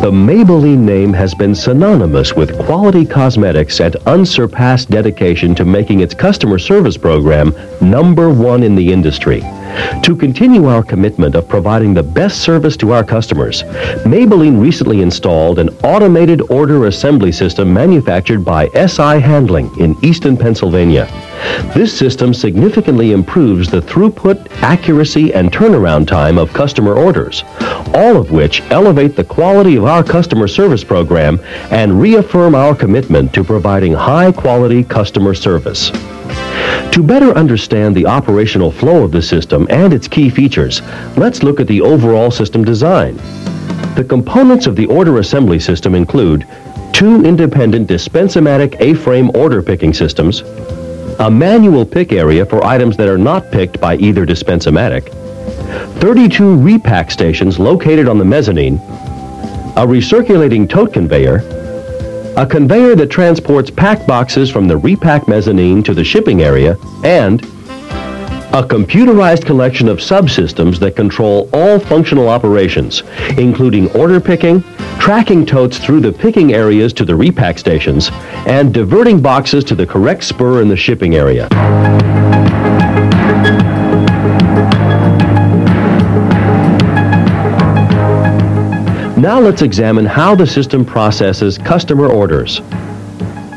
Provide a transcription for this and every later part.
The Maybelline name has been synonymous with quality cosmetics and unsurpassed dedication to making its customer service program number one in the industry. To continue our commitment of providing the best service to our customers, Maybelline recently installed an automated order assembly system manufactured by SI Handling in Easton, Pennsylvania. This system significantly improves the throughput, accuracy, and turnaround time of customer orders, all of which elevate the quality of our customer service program and reaffirm our commitment to providing high quality customer service. To better understand the operational flow of the system and its key features, let's look at the overall system design. The components of the order assembly system include two independent Dispen-SI-Matic A-frame order picking systems, a manual pick area for items that are not picked by either Dispen-SI-Matic, 32 repack stations located on the mezzanine, a recirculating tote conveyor, a conveyor that transports pack boxes from the repack mezzanine to the shipping area, and a computerized collection of subsystems that control all functional operations, including order picking, tracking totes through the picking areas to the repack stations, and diverting boxes to the correct spur in the shipping area. Now let's examine how the system processes customer orders.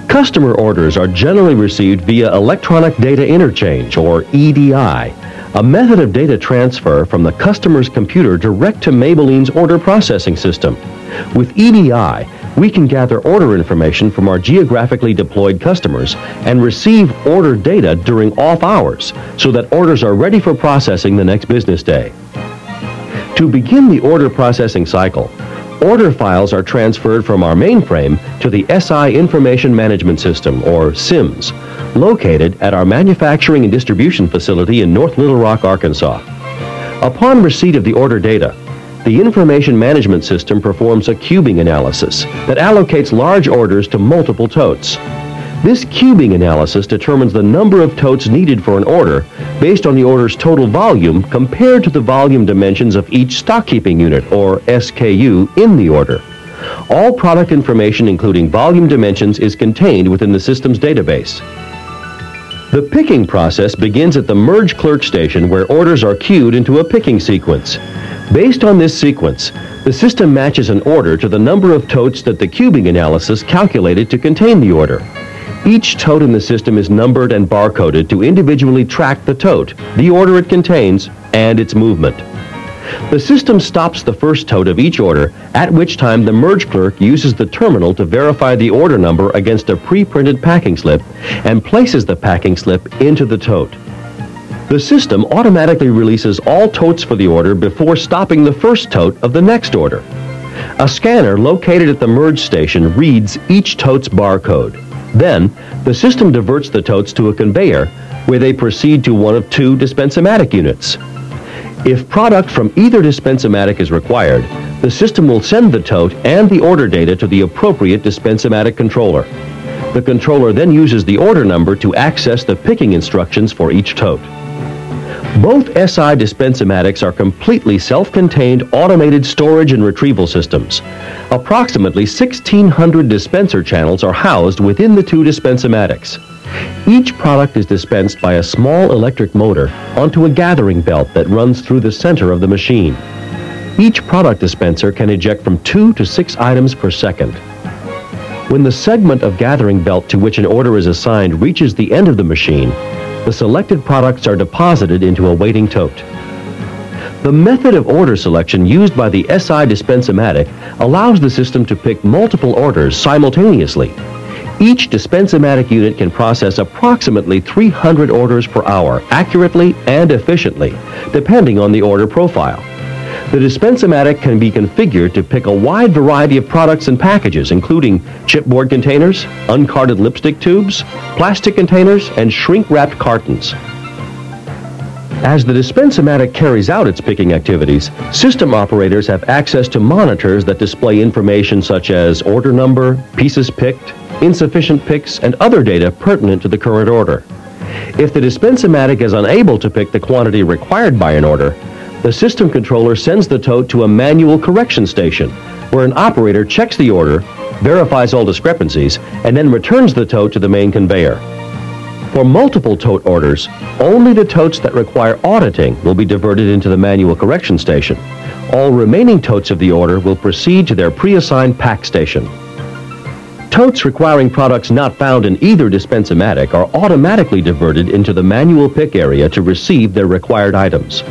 Customer orders are generally received via electronic data interchange, or EDI, a method of data transfer from the customer's computer direct to Maybelline's order processing system. With EDI, we can gather order information from our geographically deployed customers and receive order data during off hours so that orders are ready for processing the next business day. To begin the order processing cycle, order files are transferred from our mainframe to the SI Information Management System, or SIMS, located at our manufacturing and distribution facility in North Little Rock, Arkansas. Upon receipt of the order data, the Information Management System performs a cubing analysis that allocates large orders to multiple totes. This cubing analysis determines the number of totes needed for an order based on the order's total volume compared to the volume dimensions of each stock keeping unit, or SKU, in the order. All product information, including volume dimensions, is contained within the system's database. The picking process begins at the merge clerk station where orders are queued into a picking sequence. Based on this sequence, the system matches an order to the number of totes that the cubing analysis calculated to contain the order. Each tote in the system is numbered and barcoded to individually track the tote, the order it contains, and its movement. The system stops the first tote of each order, at which time the merge clerk uses the terminal to verify the order number against a pre-printed packing slip and places the packing slip into the tote. The system automatically releases all totes for the order before stopping the first tote of the next order. A scanner located at the merge station reads each tote's barcode. Then, the system diverts the totes to a conveyor where they proceed to one of two Dispen-SI-Matic units. If product from either Dispen-SI-Matic is required, the system will send the tote and the order data to the appropriate Dispen-SI-Matic controller. The controller then uses the order number to access the picking instructions for each tote. Both SI Dispen-SI-Matics are completely self-contained automated storage and retrieval systems. Approximately 1,600 dispenser channels are housed within the two Dispen-SI-Matics. Each product is dispensed by a small electric motor onto a gathering belt that runs through the center of the machine. Each product dispenser can eject from two to six items per second. When the segment of gathering belt to which an order is assigned reaches the end of the machine, the selected products are deposited into a waiting tote. The method of order selection used by the SI Dispen-SI-Matic allows the system to pick multiple orders simultaneously. Each Dispen-SI-Matic unit can process approximately 300 orders per hour accurately and efficiently, depending on the order profile. The Dispen-SI-Matic can be configured to pick a wide variety of products and packages, including chipboard containers, uncarded lipstick tubes, plastic containers, and shrink-wrapped cartons. As the Dispen-SI-Matic carries out its picking activities, system operators have access to monitors that display information such as order number, pieces picked, insufficient picks, and other data pertinent to the current order. If the Dispen-SI-Matic is unable to pick the quantity required by an order, the system controller sends the tote to a manual correction station, where an operator checks the order, verifies all discrepancies, and then returns the tote to the main conveyor. For multiple tote orders, only the totes that require auditing will be diverted into the manual correction station. All remaining totes of the order will proceed to their pre-assigned pack station. Totes requiring products not found in either Dispen-SI-Matic are automatically diverted into the manual pick area to receive their required items.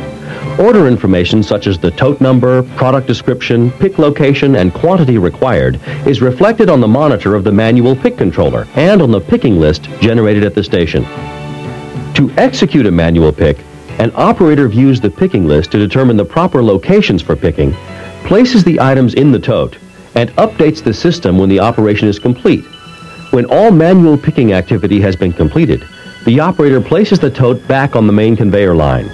Order information such as the tote number, product description, pick location, and quantity required is reflected on the monitor of the manual pick controller and on the picking list generated at the station. To execute a manual pick, an operator views the picking list to determine the proper locations for picking, places the items in the tote, and updates the system when the operation is complete. When all manual picking activity has been completed, the operator places the tote back on the main conveyor line.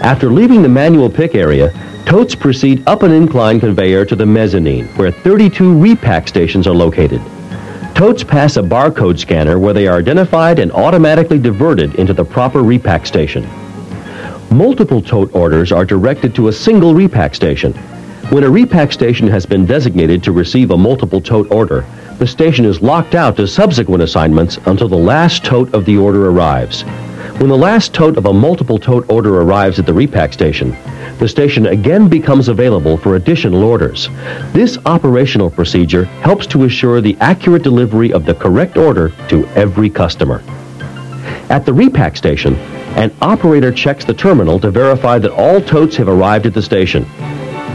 After leaving the manual pick area, totes proceed up an incline conveyor to the mezzanine, where 32 repack stations are located. Totes pass a barcode scanner where they are identified and automatically diverted into the proper repack station. Multiple tote orders are directed to a single repack station. When a repack station has been designated to receive a multiple tote order, the station is locked out to subsequent assignments until the last tote of the order arrives. When the last tote of a multiple tote order arrives at the repack station, the station again becomes available for additional orders. This operational procedure helps to assure the accurate delivery of the correct order to every customer. At the repack station, an operator checks the terminal to verify that all totes have arrived at the station.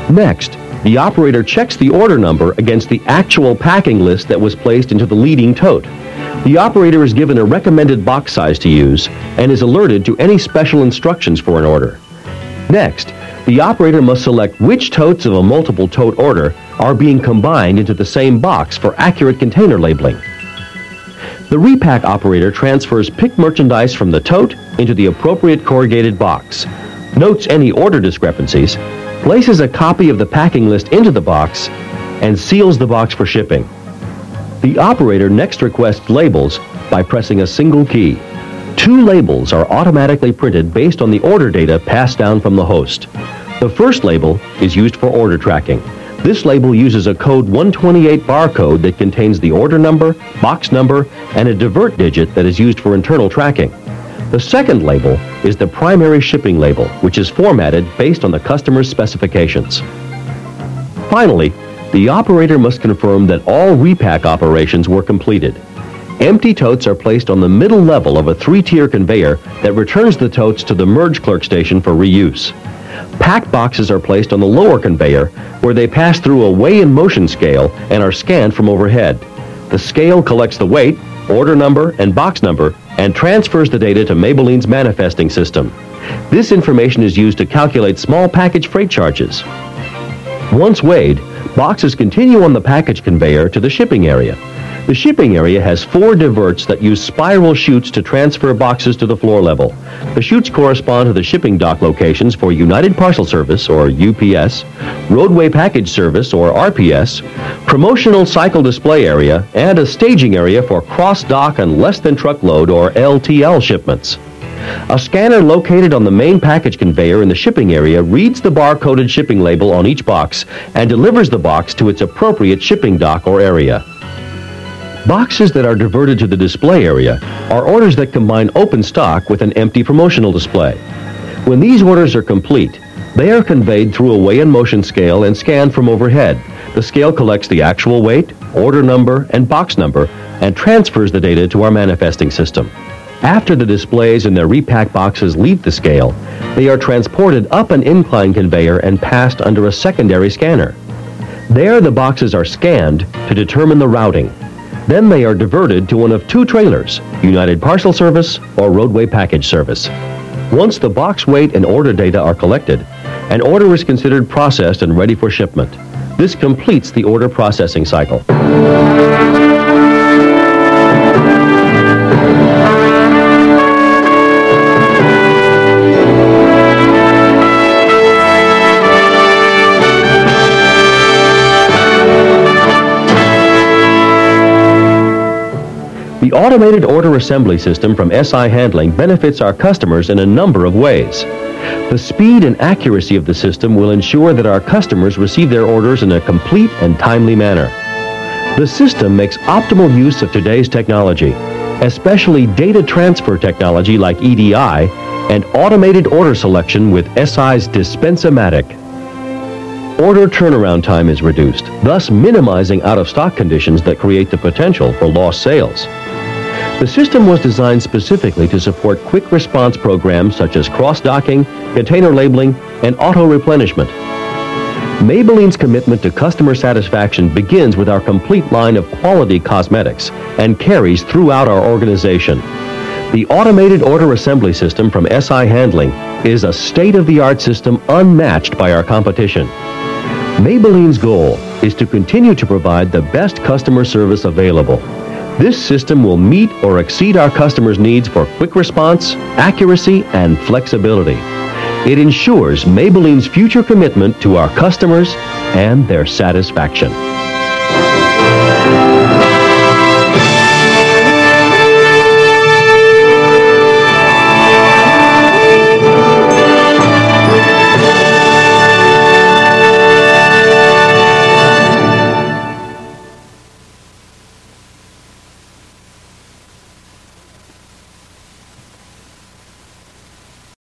Next, the operator checks the order number against the actual packing list that was placed into the leading tote. The operator is given a recommended box size to use and is alerted to any special instructions for an order. Next, the operator must select which totes of a multiple tote order are being combined into the same box for accurate container labeling. The repack operator transfers picked merchandise from the tote into the appropriate corrugated box, notes any order discrepancies, places a copy of the packing list into the box, and seals the box for shipping. The operator next requests labels by pressing a single key. Two labels are automatically printed based on the order data passed down from the host. The first label is used for order tracking. This label uses a code 128 barcode that contains the order number, box number, and a divert digit that is used for internal tracking. The second label is the primary shipping label, which is formatted based on the customer's specifications. Finally, the operator must confirm that all repack operations were completed. Empty totes are placed on the middle level of a three-tier conveyor that returns the totes to the merge clerk station for reuse. Pack boxes are placed on the lower conveyor where they pass through a weigh in motion scale and are scanned from overhead. The scale collects the weight, order number, and box number and transfers the data to Maybelline's manifesting system. This information is used to calculate small package freight charges. Once weighed, boxes continue on the package conveyor to the shipping area. The shipping area has four diverts that use spiral chutes to transfer boxes to the floor level. The chutes correspond to the shipping dock locations for United Parcel Service, or UPS, Roadway Package Service, or RPS, promotional cycle display area, and a staging area for cross-dock and less-than-truckload, or LTL shipments. A scanner located on the main package conveyor in the shipping area reads the barcoded shipping label on each box and delivers the box to its appropriate shipping dock or area. Boxes that are diverted to the display area are orders that combine open stock with an empty promotional display. When these orders are complete, they are conveyed through a weigh in motion scale and scanned from overhead. The scale collects the actual weight, order number, and box number and transfers the data to our manifesting system. After the displays and their repack boxes leave the scale, they are transported up an incline conveyor and passed under a secondary scanner. There, the boxes are scanned to determine the routing. Then they are diverted to one of two trailers, United Parcel Service or Roadway Package Service. Once the box weight and order data are collected, an order is considered processed and ready for shipment. This completes the order processing cycle. Automated order assembly system from SI Handling benefits our customers in a number of ways. The speed and accuracy of the system will ensure that our customers receive their orders in a complete and timely manner. The system makes optimal use of today's technology, especially data transfer technology like EDI and automated order selection with SI's Dispen-SI-Matic. Order turnaround time is reduced, thus minimizing out-of-stock conditions that create the potential for lost sales. The system was designed specifically to support quick response programs such as cross-docking, container labeling, and auto-replenishment. Maybelline's commitment to customer satisfaction begins with our complete line of quality cosmetics and carries throughout our organization. The automated order assembly system from SI Handling is a state-of-the-art system unmatched by our competition. Maybelline's goal is to continue to provide the best customer service available this system will meet or exceed our customers' needs for quick response, accuracy, and flexibility. It ensures Maybelline's future commitment to our customers and their satisfaction.